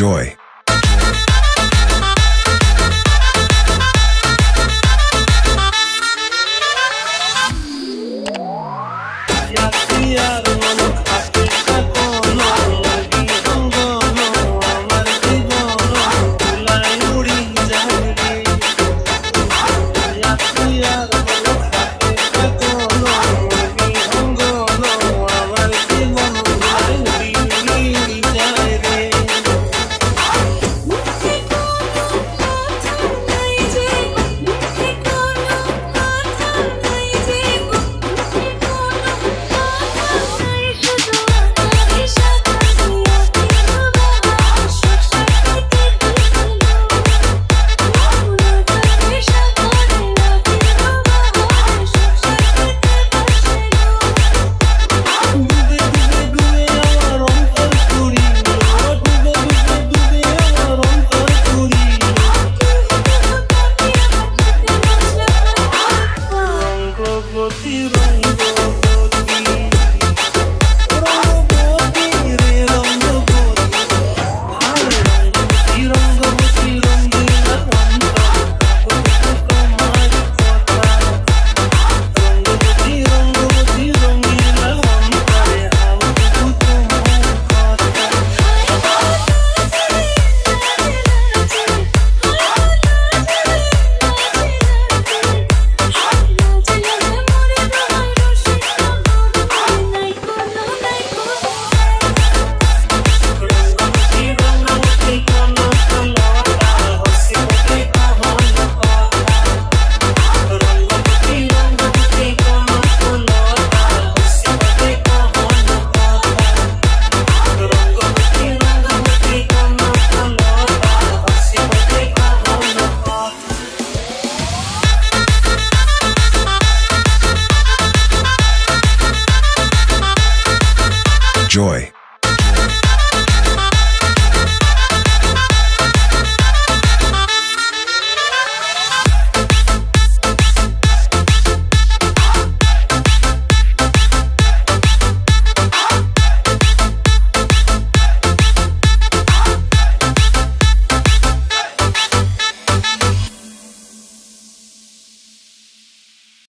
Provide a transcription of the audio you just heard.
Joy joy.